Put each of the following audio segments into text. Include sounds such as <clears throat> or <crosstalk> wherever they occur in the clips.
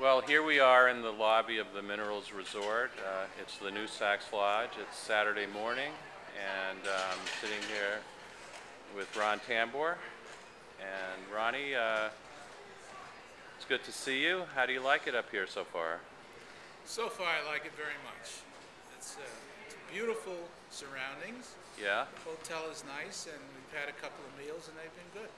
Well, here we are in the lobby of the Minerals Resort. Uh, It's the New Sax Lodge. It's Saturday morning, and um, sitting here with Ron Tambor. And Ronnie, uh, it's good to see you. How do you like it up here so far? So far, I like it very much. It's, uh, it's beautiful surroundings. Yeah, The hotel is nice, and we've had a couple of meals, and they've been good.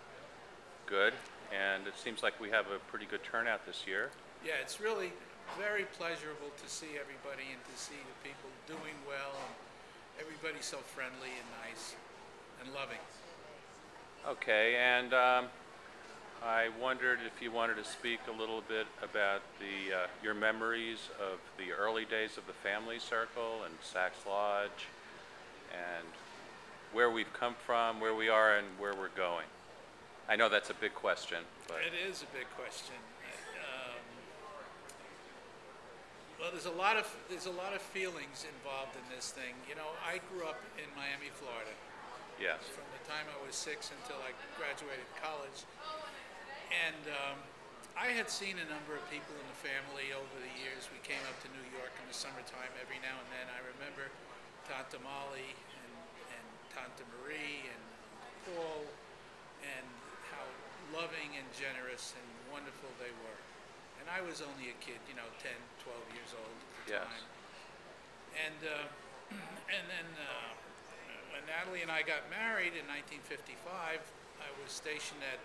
good. And it seems like we have a pretty good turnout this year. Yeah, it's really very pleasurable to see everybody and to see the people doing well, and everybody's so friendly and nice and loving. Okay, and um, I wondered if you wanted to speak a little bit about the, uh, your memories of the early days of the family circle and Sax Lodge, and where we've come from, where we are, and where we're going. I know that's a big question, but It is a big question. Um, Well, there's a lot of, there's a lot of feelings involved in this thing. You know, I grew up in Miami, Florida. yes, from the time I was six until I graduated college. And um, I had seen a number of people in the family over the years. We came up to New York in the summertime every now and then. I remember Tante Molly and, and Tante Marie and Paul and how loving and generous and wonderful they were. And I was only a kid, you know, 10, 12 years old at the Yes. time. And, uh, <clears throat> and then uh, when Natalie and I got married in 1955, I was stationed at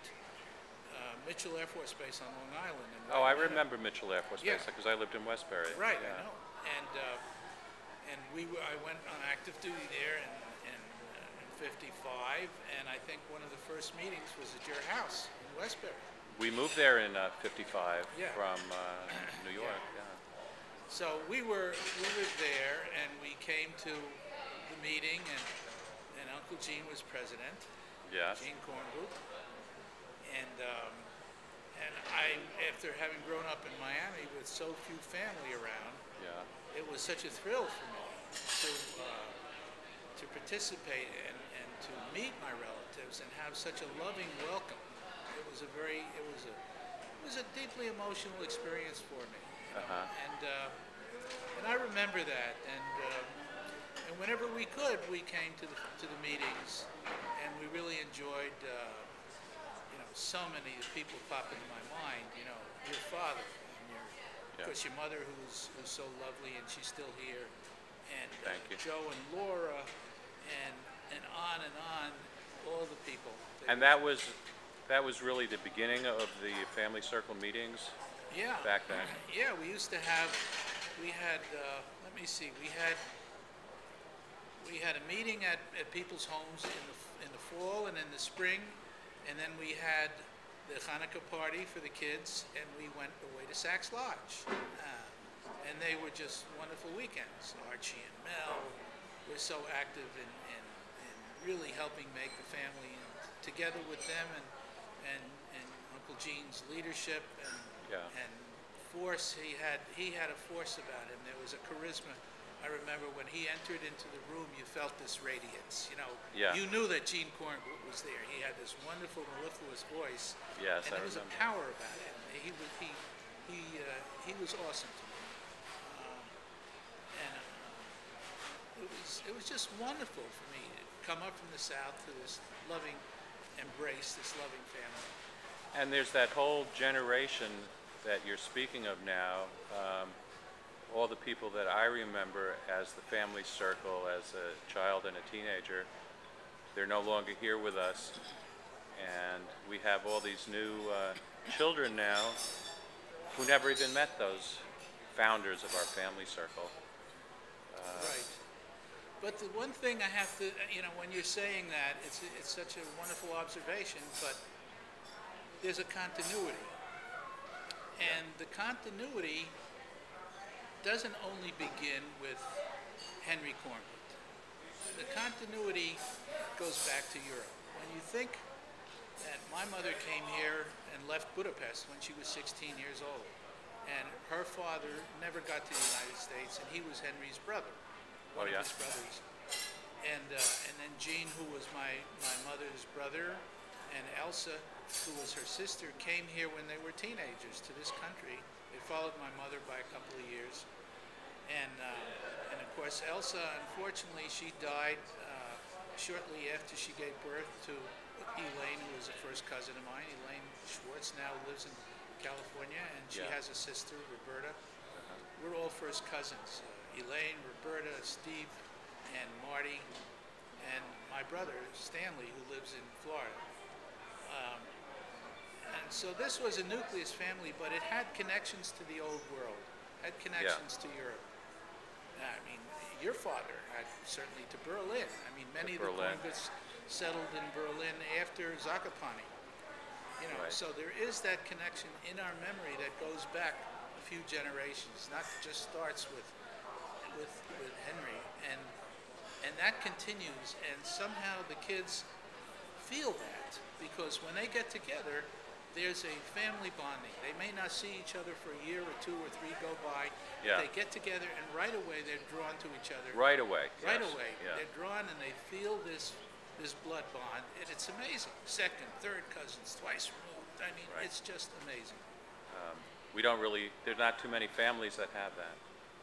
uh, Mitchell Air Force Base on Long Island. in oh, I remember Mitchell Air Force Yeah. Base, because I lived in Westbury. Right, yeah. I know. And, uh, and we were, I went on active duty there in, in, uh, in 55, and I think one of the first meetings was at your house Westbury. We moved there in uh, 55 Yeah. from uh, New York, yeah. So we were, we were there, and we came to the meeting, and, and Uncle Gene was president. Yes, Gene Korngut. And, um, and I, after having grown up in Miami with so few family around, yeah. it was such a thrill for me to, uh, to participate and, and to meet my relatives and have such a loving welcome. It was a very, it was a, it was a deeply emotional experience for me. you know. Uh-huh. And, uh, and I remember that. And, um, and whenever we could, we came to the, to the meetings, and we really enjoyed, uh, you know, so many people pop into my mind. You know, your father, and your, Yeah. of course, your mother, who's who's so lovely, and she's still here, and uh, Thank you. Joe and Laura, and and on and on, all the people. And that was, that was really the beginning of the family circle meetings yeah, back then? Yeah, we used to have, we had, uh, let me see, we had, we had a meeting at, at people's homes in the, in the fall and in the spring, and then we had the Hanukkah party for the kids, and we went away to Saks Lodge. Uh, and they were just wonderful weekends. Archie and Mel were so active in, in, in really helping make the family, and together with them and, and, and Uncle Gene's leadership and Yeah. and force he had he had a force about him. There was a charisma. I remember when he entered into the room you felt this radiance you know? Yeah. you knew that gene Korngut was there. He had this wonderful mellifluous voice. Yes, and I there was remember. a power about him. He was he he uh, he was awesome to me. Um, and uh, it was it was just wonderful for me to come up from the south to this loving embrace this loving family And there's that whole generation that you're speaking of now, um, all the people that I remember as the family circle, as a child and a teenager, they're no longer here with us. And we have all these new uh, children now who never even met those founders of our family circle. Right. But the one thing I have to, you know, when you're saying that, it's, it's such a wonderful observation, but there's a continuity. And the continuity doesn't only begin with Henry Korngut. The continuity goes back to Europe. When you think that my mother came here and left Budapest when she was 16 years old, and her father never got to the United States, and he was Henry's brother, Oh, one yeah? of his brothers. And uh, and then Gene, who was my my mother's brother, and Elsa, who was her sister, came here when they were teenagers to this country, They followed my mother by a couple of years. And, uh, and of course, Elsa, unfortunately, she died uh, shortly after she gave birth to Elaine, who was a first cousin of mine. Elaine Schwartz now lives in California, and she Yeah. has a sister, Roberta. We're all first cousins. Elaine, Roberta, Steve, and Marty, and my brother, Stanley, who lives in Florida. Um, and so this was a nucleus family, but it had connections to the old world, had connections to Europe. I mean, your father had certainly to Berlin. I mean, many of the Berlin. Settled in Berlin after Zakopane. You know, Right. so there is that connection in our memory that goes back a few generations, not just starts with with with Henry, and and that continues, and somehow the kids feel that because when they get together, there's a family bonding. They may not see each other for a year or two or three go by. Yeah. They get together, and right away they're drawn to each other. Right away. Right yes, away, Yeah. they're drawn and they feel this this blood bond, and it's amazing. Second, third cousins, twice removed. I mean, Right. it's just amazing. Um, we don't really, there's not too many families that have that.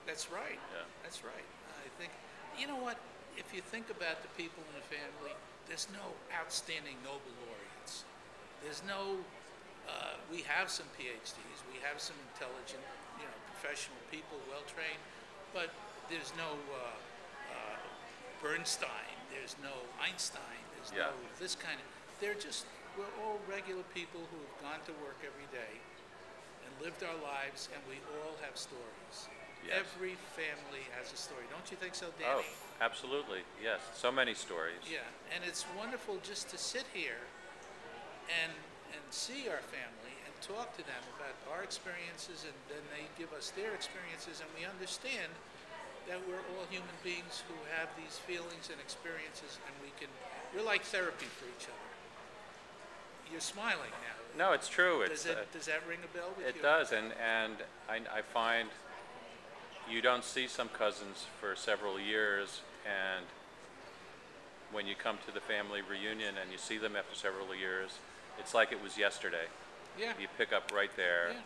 That's right. Yeah. That's right. I think, you know what? If you think about the people in the family, there's no outstanding Nobel laureates. There's no, uh, we have some PhDs, we have some intelligent, you know, professional people, well trained, but there's no uh, uh, Bernstein, there's no Einstein, there's Yeah. no this kind of. They're just, we're all regular people who have gone to work every day and lived our lives, and we all have stories. Yes. Every family has a story. Don't you think so, Danny? Oh, absolutely, yes. So many stories. Yeah, and it's wonderful just to sit here and and see our family and talk to them about our experiences, and then they give us their experiences, and we understand that we're all human beings who have these feelings and experiences, and we can. We're like therapy for each other. You're smiling now. No, it's true. It's, Does it uh, does that ring a bell with you? It does, and, and I, I find you don't see some cousins for several years, and when you come to the family reunion and you see them after several years, it's like it was yesterday. Yeah. You pick up right there, Yeah.